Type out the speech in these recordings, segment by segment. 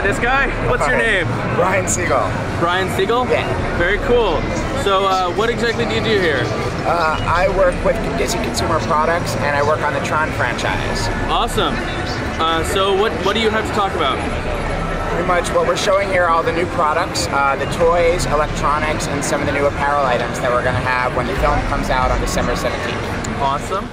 this guy? What's your name? Brian Siegel. Brian Siegel? Yeah. Very cool. So uh, what exactly do you do here? Uh, I work with Disney Consumer Products and I work on the Tron franchise. Awesome. Uh, so what, what do you have to talk about? Pretty much what we're showing here all the new products, uh, the toys, electronics, and some of the new apparel items that we're going to have when the film comes out on December 17th. Awesome.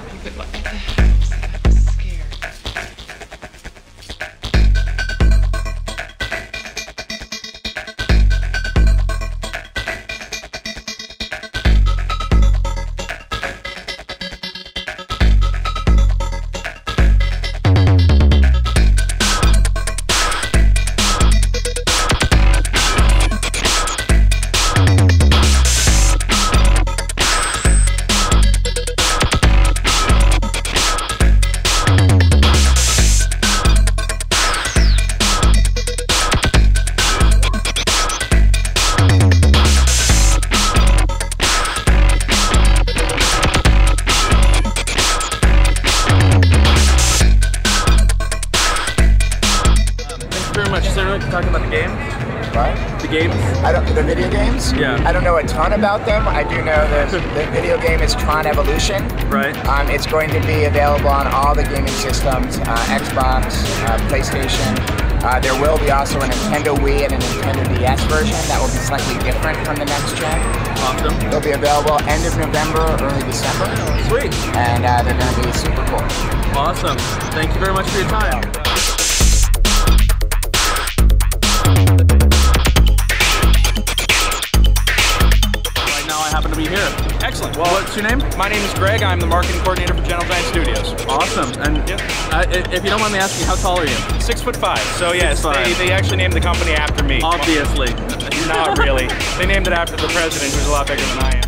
Very much. Is there anyone to talk about the game? What? The games? I don't, the video games? Yeah. I don't know a ton about them. I do know the, the video game is Tron Evolution. Right. Um, it's going to be available on all the gaming systems, uh, Xbox, uh, PlayStation. Uh, there will be also a Nintendo Wii and a Nintendo DS version that will be slightly different from the next gen. Awesome. They'll be available end of November, early December, Sweet. and uh, they're going to be super cool. Awesome. Thank you very much for your time. Excellent. Well, What's your name? my name is Greg. I'm the marketing coordinator for Gentle Giant Studios. Awesome. And Yep. uh, if you don't mind me asking, how tall are you? Six foot five. So yes, five. They, they actually named the company after me. Obviously. Well, not really. They named it after the president, who's a lot bigger than I am.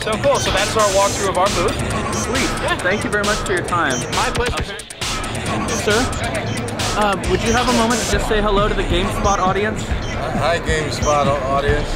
So cool. So that's our walkthrough of our booth. Sweet. Thank you very much for your time. My pleasure. Sir, uh, would you have a moment to just say hello to the GameSpot audience? Hi, GameSpot audience.